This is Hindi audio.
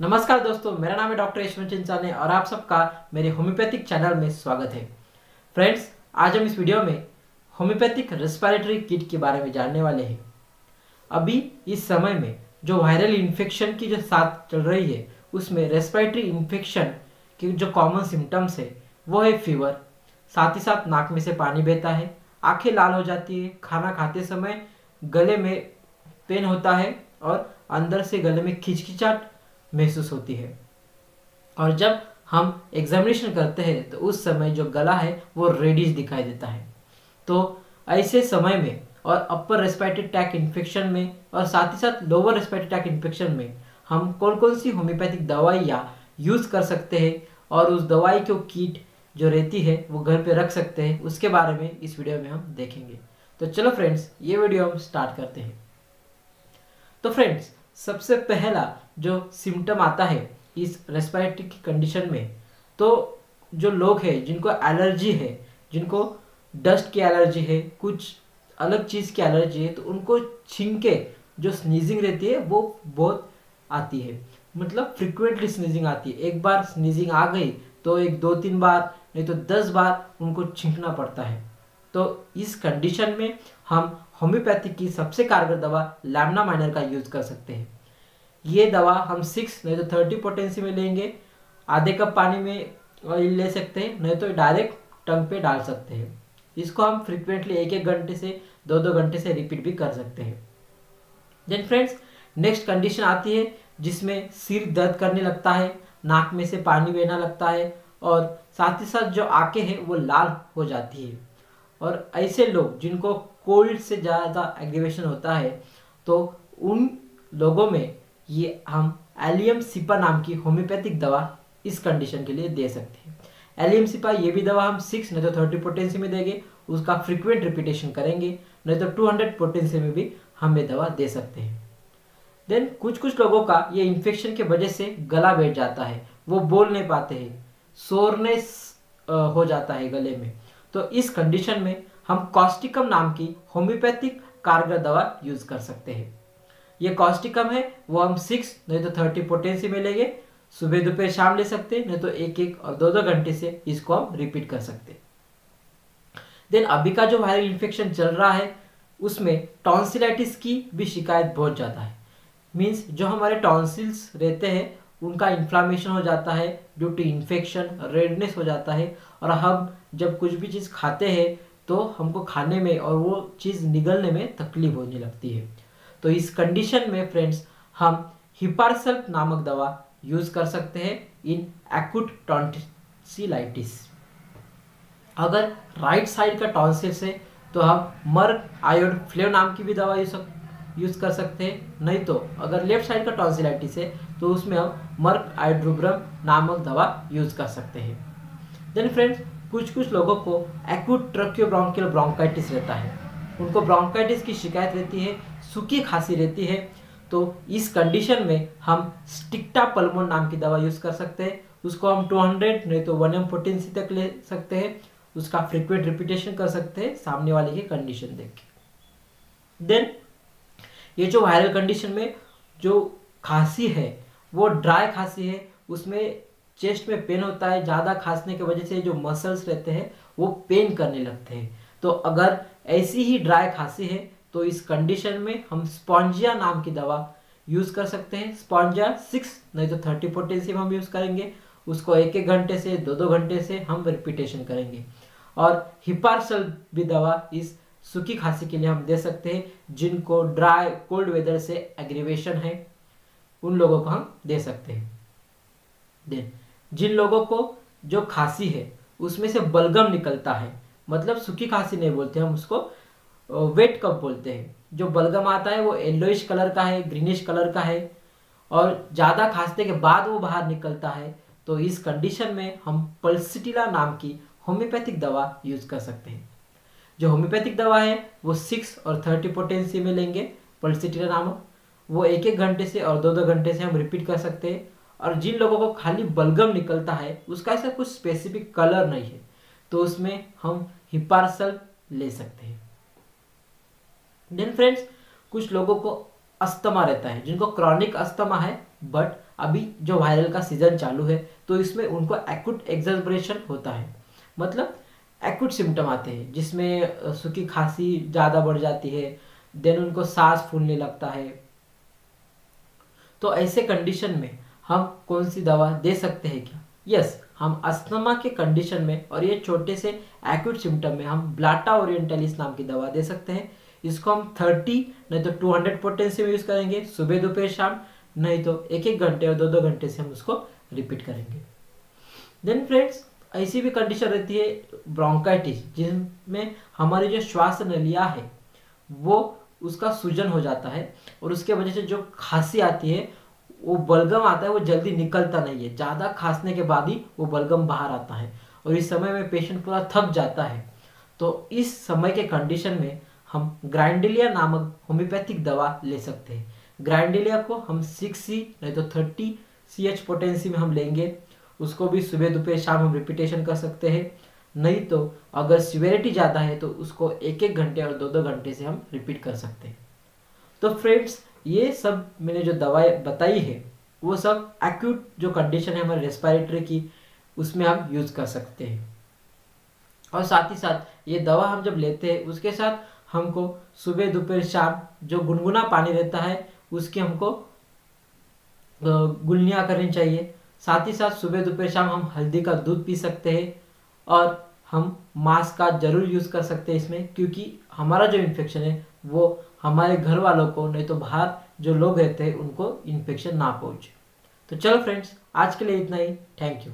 नमस्कार दोस्तों, मेरा नाम है डॉक्टर यशवंत चिंचाने और आप सबका मेरे होम्योपैथिक चैनल में स्वागत है। फ्रेंड्स, आज हम इस वीडियो में होम्योपैथिक रेस्पिरेटरी किट के बारे में जानने वाले हैं। अभी इस समय में जो वायरल इन्फेक्शन की जो साथ चल रही है, उसमें रेस्पिरेटरी इन्फेक्शन की जो कॉमन सिम्टम्स है, वो है फीवर। साथ ही साथ नाक में से पानी बहता है, आँखें लाल हो जाती है, खाना खाते समय गले में पेन होता है और अंदर से गले में खिचखिचाट महसूस होती है। और जब हम एग्जामिनेशन करते हैं तो उस समय जो गला है, वो रेडिश दिखाई देता है। तो ऐसे समय में और अपर रेस्पिरेटरी टैक इन्फेक्शन में और साथ ही साथ लोअर रेस्पिरेटरी टैक इन्फेक्शन में हम कौन कौन सी होम्योपैथिक दवाइयाँ यूज़ कर सकते हैं और उस दवाई को कीट जो रहती है, वो घर पे रख सकते हैं, उसके बारे में इस वीडियो में हम देखेंगे। तो चलो फ्रेंड्स ये वीडियो हम स्टार्ट करते हैं। तो फ्रेंड्स सबसे पहला जो सिम्टम आता है इस रेस्पिरेटरी की कंडीशन में तो जो लोग हैं, जिनको एलर्जी है, जिनको डस्ट की एलर्जी है, कुछ अलग चीज़ की एलर्जी है तो उनको छिंके जो स्नीजिंग रहती है, वो बहुत आती है। मतलब फ्रिक्वेंटली स्नीजिंग आती है। एक बार स्नीजिंग आ गई तो एक दो तीन बार, नहीं तो दस बार उनको छिंकना पड़ता है। तो इस कंडीशन में हम होम्योपैथिक की सबसे कारगर दवा लैमना माइनर का यूज़ कर सकते हैं। ये दवा हम सिक्स नहीं तो थर्टी पोटेंसी में लेंगे, आधे कप पानी में ले सकते हैं, नहीं तो डायरेक्ट टंग पे डाल सकते हैं। इसको हम फ्रिक्वेंटली एक एक घंटे से दो दो घंटे से रिपीट भी कर सकते हैं। देन फ्रेंड्स नेक्स्ट कंडीशन आती है जिसमें सिर दर्द करने लगता है, नाक में से पानी बहना लगता है और साथ ही साथ जो आँखें हैं वो लाल हो जाती है। और ऐसे लोग जिनको कोल्ड से ज़्यादा एग्रीवेशन होता है तो उन लोगों में ये हम एलियम सिपा नाम की होम्योपैथिक दवा इस कंडीशन के लिए दे सकते हैं। एलियम सिपा ये भी दवा हम सिक्स नहीं तो थर्टी पोटेंसी में देंगे, उसका फ्रिक्वेंट रिपीटेशन करेंगे, नहीं तो टू हंड्रेड पोटेंसी में भी हम ये दवा दे सकते हैं। देन कुछ कुछ लोगों का ये इन्फेक्शन के वजह से गला बैठ जाता है, वो बोल नहीं पाते हैं, सोरनेस हो जाता है गले में। तो इस कंडीशन में हम कॉस्टिकम नाम की होम्योपैथिक कारगर दवा यूज़ कर सकते हैं। ये कॉस्टिकम है, वो हम सिक्स नहीं तो थर्टी पोटेंसी में लेंगे सुबह दोपहर शाम ले सकते हैं, नहीं तो एक एक और दो दो घंटे से इसको हम रिपीट कर सकते देन अभी का जो वायरल इन्फेक्शन चल रहा है, उसमें टॉन्सिलाइटिस की भी शिकायत बहुत ज़्यादा है। मीन्स जो हमारे टॉन्सिल्स रहते हैं उनका इन्फ्लामेशन हो जाता है ड्यू टू इन्फेक्शन रेडनेस हो जाता है। और हम जब कुछ भी चीज़ खाते हैं तो हमको खाने में और वो चीज़ निगलने में तकलीफ़ होने लगती है। तो इस कंडीशन में फ्रेंड्स हम हिपारसल्प नामक दवा यूज़ कर सकते हैं इन एक्यूट टॉन्सिलाइटिस अगर राइट साइड का टॉन्सिल्स है तो हम मर्क आयोड फ्लेव नाम की भी दवा यूज़ यूज़ कर सकते हैं। नहीं तो अगर लेफ़्ट साइड का टॉन्सिलाइटिस है तो उसमें हम मर्क आयोड्रोब्रम नामक दवा यूज़ कर सकते हैं। देन फ्रेंड्स कुछ कुछ लोगों को एक्यूट ट्रक्योब्रोंकियल ब्रोंकाइटिस रहता है। उनको ब्रोंकाइटिस की शिकायत रहती है, सूखी खांसी रहती है तो इस कंडीशन में हम स्टिक्टा पल्मोन नाम की दवा यूज़ कर सकते हैं। उसको हम 200 नहीं तो वन एम फोर्टीन सी तक ले सकते हैं। उसका फ्रिक्वेंट रिपीटेशन कर सकते हैं, सामने वाले की कंडीशन देख के। देन ये जो वायरल कंडीशन में जो खांसी है, वो ड्राई खांसी है, उसमें चेस्ट में पेन होता है, ज़्यादा खांसने की वजह से जो मसल्स रहते हैं, वो पेन करने लगते हैं। तो अगर ऐसी ही ड्राई खांसी है तो इस कंडीशन में हम स्पॉन्जिया नाम की दवा यूज़ कर सकते हैं। स्पॉन्जिया सिक्स नहीं तो थर्टी पोटेंसी हम यूज़ करेंगे। उसको एक एक घंटे से, दो दो घंटे से हम रिपीटेशन करेंगे। और हिपारसल भी दवा इस सूखी खांसी के लिए हम दे सकते हैं, जिनको ड्राई कोल्ड वेदर से एग्रीवेशन है, उन लोगों को हम दे सकते हैं। देन जिन लोगों को जो खांसी है, उसमें से बलगम निकलता है मतलब सूखी खांसी नहीं बोलते, हम उसको वेट कप बोलते हैं। जो बलगम आता है, वो येलोइश कलर का है ग्रीनिश कलर का है, और ज़्यादा खांसते के बाद वो बाहर निकलता है तो इस कंडीशन में हम पल्सिटिला नाम की होम्योपैथिक दवा यूज़ कर सकते हैं। जो होम्योपैथिक दवा है, वो सिक्स और थर्टी पोटेंसी में लेंगे पल्सिटिला नामक। वो एक एक घंटे से और दो दो घंटे से हम रिपीट कर सकते हैं। और जिन लोगों को खाली बलगम निकलता है, उसका ऐसा कुछ स्पेसिफिक कलर नहीं है। तो उसमें हम हिपार्सल ले सकते हैं। देन फ्रेंड्स कुछ लोगों को अस्थमा रहता है, जिनको क्रॉनिक अस्थमा है बट अभी जो वायरल का सीज़न चालू है तो इसमें उनको एक्यूट एग्जर्बरेशन होता है। मतलब एक्यूट सिम्टम आते हैं, जिसमें सूखी खांसी ज़्यादा बढ़ जाती है देन उनको सांस फूलने लगता है। तो ऐसे कंडीशन में हम कौन सी दवा दे सकते हैं क्या? यस हम अस्थमा के कंडीशन में और ये छोटे से एक्यूट सिम्टम में हम ब्लाटा ओरिएंटलिस नाम की दवा दे सकते हैं। इसको हम 30 नहीं तो 200 हंड्रेड पोटेंसी में यूज़ करेंगे, सुबह, दोपहर, शाम, नहीं तो एक एक घंटे और दो दो घंटे से हम उसको रिपीट करेंगे। देन फ्रेंड्स ऐसी भी कंडीशन रहती है ब्रोंकाइटिस जिसमें हमारी जो श्वास नलिया है, वो उसका सूजन हो जाता है और उसके वजह से जो खांसी आती है, वो बलगम आता है, वो जल्दी निकलता नहीं है। ज़्यादा खांसने के बाद ही वो बलगम बाहर आता है और इस समय में पेशेंट पूरा थक जाता है। तो इस समय के कंडीशन में हम ग्राइंडिलिया नामक होम्योपैथिक दवा ले सकते हैं। ग्राइंडिलिया को हम सिक्स सी नहीं तो थर्टी सी एच पोटेंसी में हम लेंगे। उसको भी सुबह दोपहर शाम हम रिपीटेशन कर सकते हैं। नहीं तो अगर सिवेरिटी ज़्यादा है तो उसको एक एक घंटे और दो दो घंटे से हम रिपीट कर सकते हैं। तो फ्रेंड्स ये सब मैंने जो दवाएँ बताई है, वो सब एक्यूट जो कंडीशन है हमारे रेस्पिरेटरी की, उसमें हम यूज़ कर सकते हैं। और साथ ही साथ ये दवा हम जब लेते हैं, उसके साथ हमको सुबह दोपहर शाम जो गुनगुना पानी रहता है, उसकी हमको गुलनिया करनी चाहिए। साथ ही साथ सुबह दोपहर शाम हम हल्दी का दूध पी सकते हैं और हम मास्क का ज़रूर यूज़ कर सकते हैं इसमें, क्योंकि हमारा जो इन्फेक्शन है, वो हमारे घर वालों को, नहीं तो बाहर जो लोग रहते हैं, उनको इन्फेक्शन ना पहुँचे। तो चलो फ्रेंड्स आज के लिए इतना ही। Thank you